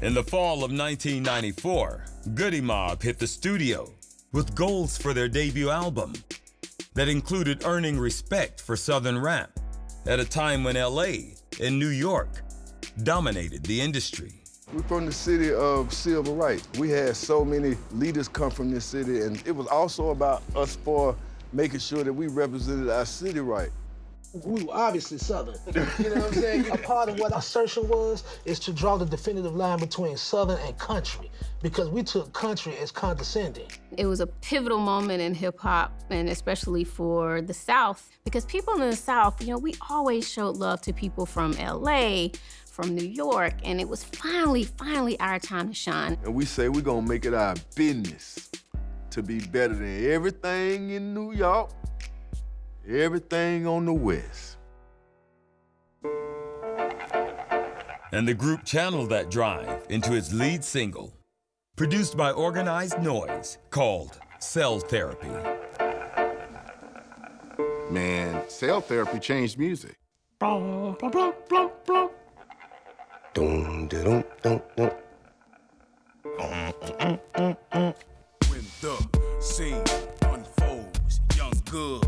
In the fall of 1994, Goodie Mob hit the studio with goals for their debut album that included earning respect for Southern rap at a time when LA and New York dominated the industry. We're from the city of civil rights. We had so many leaders come from this city, and it was also about us for making sure that we represented our city right. We were obviously Southern. You know what I'm saying? a part of what our assertion was is to draw the definitive line between Southern and country because we took country as condescending. It was a pivotal moment in hip hop and especially for the South because people in the South, you know, we always showed love to people from LA, from New York, and it was finally, finally our time to shine. And we say we're gonna make it our business to be better than everything in New York, everything on the West. And the group channeled that drive into its lead single, produced by Organized Noise, called Cell Therapy. Man, cell therapy changed music. Dum, dum, dum, dum. When the scene unfolds, young girls, 13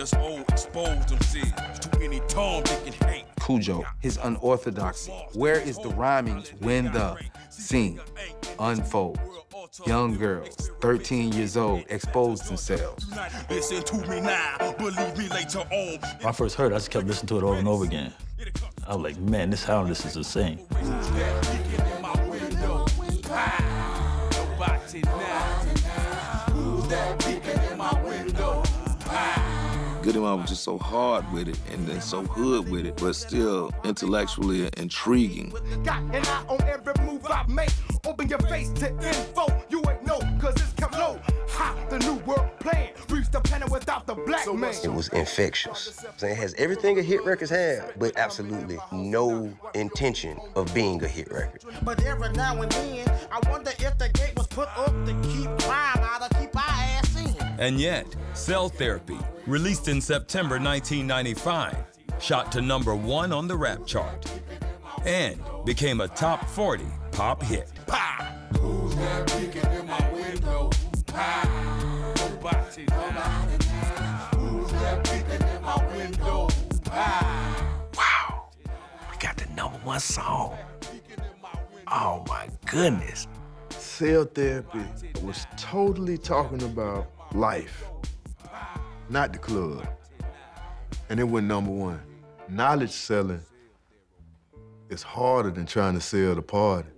years old, expose themselves to any Tom, Dick, and Hank. Cujo, his unorthodoxy. Where is the rhyming when the scene unfolds? Young girls, 13 years old, expose themselves. Listen to me now, believe me later on. When I first heard it, I just kept listening to it over and over again. I was like, man, this sound, this is insane. Goodie Mob was just so hard with it and then so hood with it, but still intellectually intriguing. Got an eye on every move I make. Open your face to info. You ain't know, cause it's come low. Ha, the new world plan. Reach the planet without the black man. It was infectious. So it has everything a hit records have, but absolutely no intention of being a hit record. But every now and then, I wonder if the gate was put up to keep crime out or keep our ass in. And yet, Cell Therapy, released in September 1995, shot to number one on the rap chart and became a top 40 pop hit. Who's that peeking in my window? Nobody. Who's that peeking in my window? Wow, we got the number one song. Oh my goodness. Cell therapy was totally talking about life, not the club. And it went number one. Knowledge selling is harder than trying to sell the party.